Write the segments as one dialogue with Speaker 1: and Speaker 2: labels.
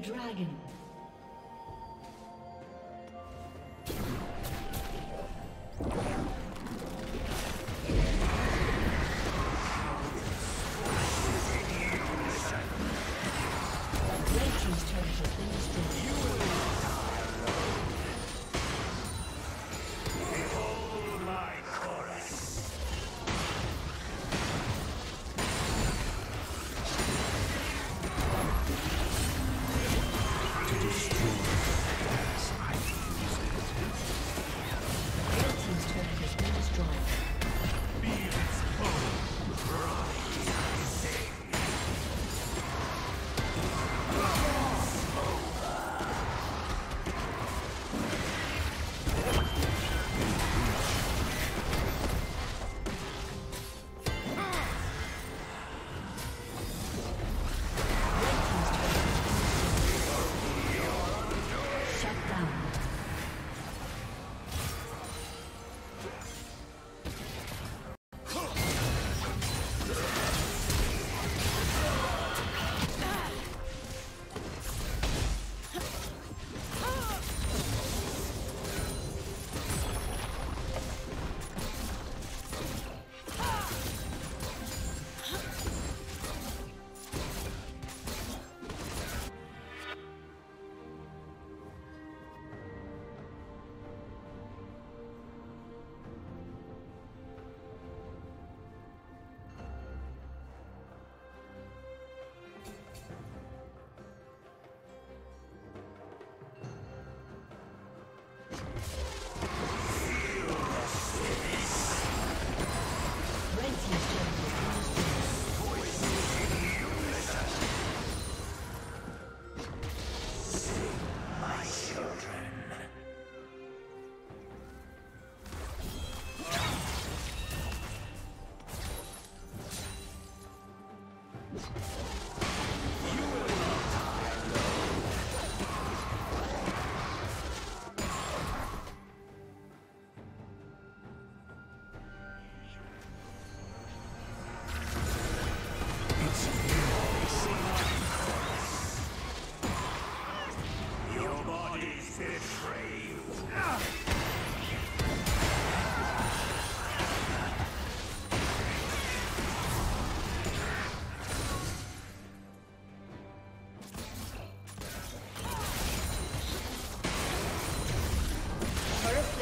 Speaker 1: Dragon.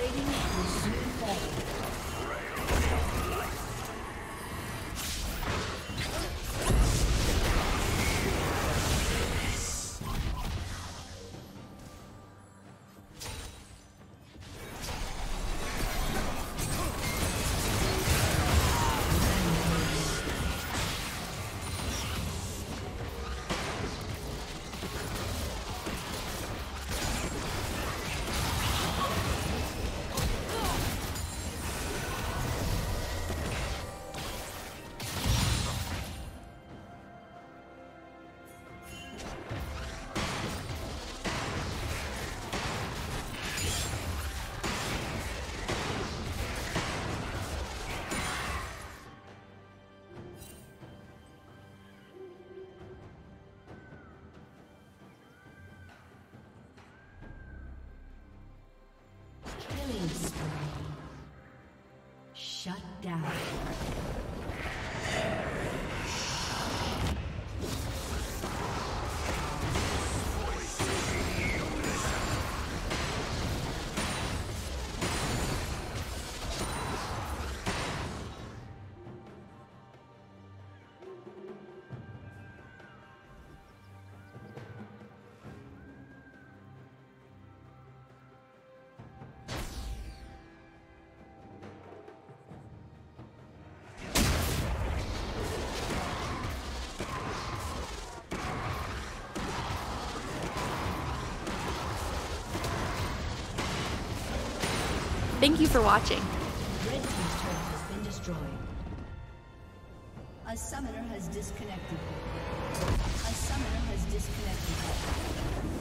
Speaker 1: Radiant will soon fall. Down.
Speaker 2: Thank you for watching.
Speaker 1: Red Team's turret has been destroyed. A summoner has disconnected. A summoner has disconnected.